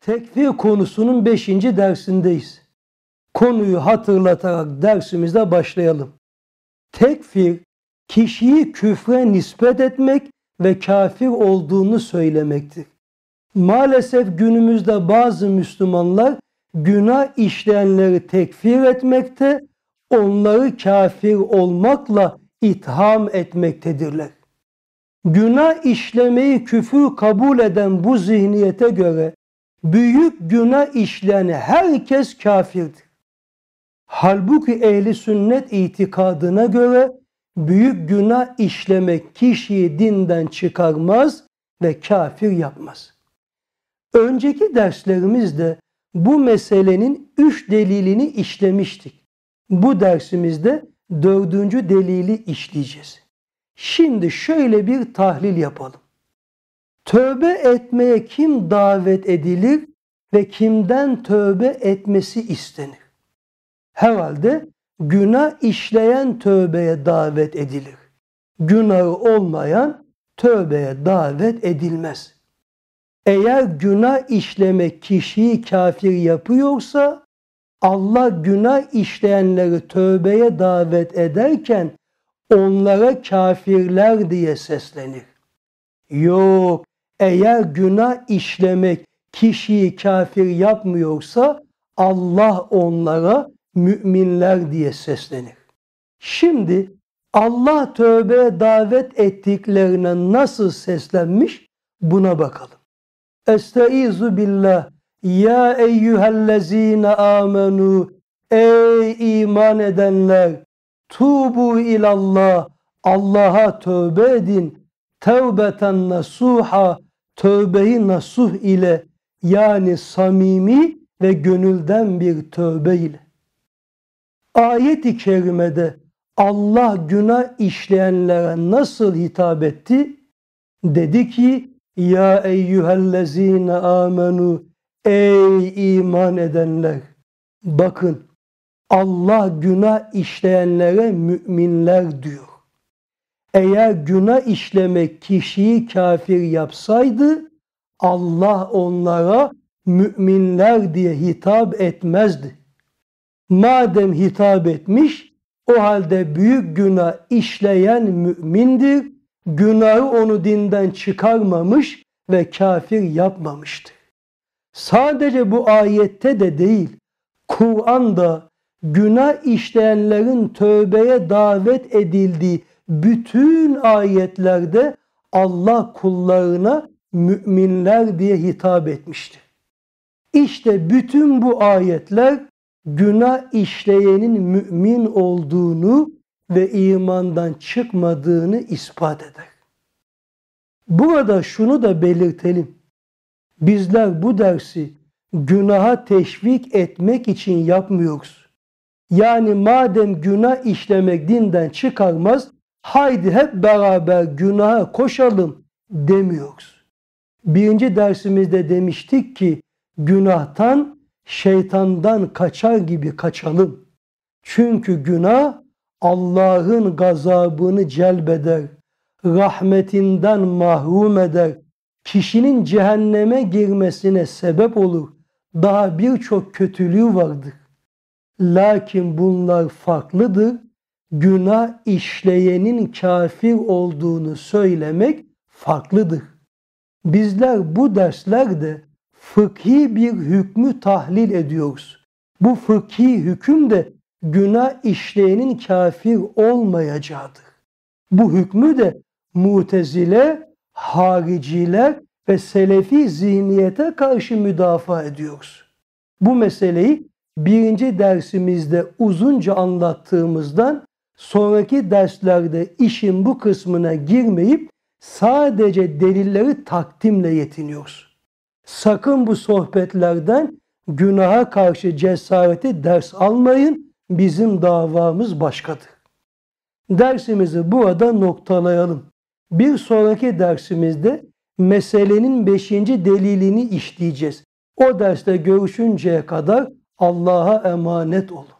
Tekfir konusunun 5. dersindeyiz. Konuyu hatırlatarak dersimize başlayalım. Tekfir, kişiyi küfre nispet etmek ve kafir olduğunu söylemektir. Maalesef günümüzde bazı Müslümanlar günah işleyenleri tekfir etmekte, onları kafir olmakla itham etmektedirler. Günah işlemeyi küfür kabul eden bu zihniyete göre büyük günah işleyen herkes kafirdir. Halbuki ehli sünnet itikadına göre büyük günah işlemek kişiyi dinden çıkarmaz ve kafir yapmaz. Önceki derslerimizde bu meselenin üç delilini işlemiştik. Bu dersimizde dördüncü delili işleyeceğiz. Şimdi şöyle bir tahlil yapalım. Tövbe etmeye kim davet edilir ve kimden tövbe etmesi istenir? Herhalde günah işleyen tövbeye davet edilir. Günahı olmayan tövbeye davet edilmez. Eğer günah işlemek kişiyi kafir yapıyorsa Allah günah işleyenleri tövbeye davet ederken onlara kafirler diye seslenir. Yok, eğer günah işlemek kişiyi kafir yapmıyorsa Allah onlara müminler diye seslenir. Şimdi Allah tövbeye davet ettiklerine nasıl seslenmiş? Buna bakalım. Estaizu billah. Ya eyyühellezine amenu ey iman edenler tubu ilallah Allah'a tövbe edin. Tevbeten nasuha tövbeyi nasuh ile yani samimi ve gönülden bir tövbe ile. Ayet-i kerimede Allah günah işleyenlere nasıl hitap etti? Dedi ki ya eyyühellezine amenu ey iman edenler bakın Allah günah işleyenlere müminler diyor. Eğer günah işlemek kişiyi kafir yapsaydı Allah onlara müminler diye hitap etmezdi. Madem hitap etmiş o halde büyük günah işleyen mümindir. Günahı onu dinden çıkarmamış ve kafir yapmamıştır. Sadece bu ayette de değil, Kur'an'da günah işleyenlerin tövbeye davet edildiği bütün ayetlerde Allah kullarına müminler diye hitap etmişti. İşte bütün bu ayetler günah işleyenin mümin olduğunu ve imandan çıkmadığını ispat eder. Burada şunu da belirtelim. Bizler bu dersi günaha teşvik etmek için yapmıyoruz. Yani madem günah işlemek dinden çıkarmaz, haydi hep beraber günaha koşalım demiyoruz. Birinci dersimizde demiştik ki günahtan şeytandan kaçar gibi kaçalım. Çünkü günah Allah'ın gazabını celbeder, rahmetinden mahrum eder, kişinin cehenneme girmesine sebep olur. Daha birçok kötülüğü vardır. Lakin bunlar farklıdır. Günah işleyenin kafir olduğunu söylemek farklıdır. Bizler bu derslerde fıkhi bir hükmü tahlil ediyoruz. Bu fıkhi hüküm de günah işleyenin kafir olmayacağıdır. Bu hükmü de mutezile, hariciler ve selefi zihniyete karşı müdafaa ediyoruz. Bu meseleyi birinci dersimizde uzunca anlattığımızdan sonraki derslerde işin bu kısmına girmeyip sadece delilleri takdimle yetiniyoruz. Sakın bu sohbetlerden günaha karşı cesareti ders almayın. Bizim davamız başkadır. Dersimizi burada noktalayalım. Bir sonraki dersimizde meselenin beşinci delilini işleyeceğiz. O derste görüşünceye kadar Allah'a emanet olun.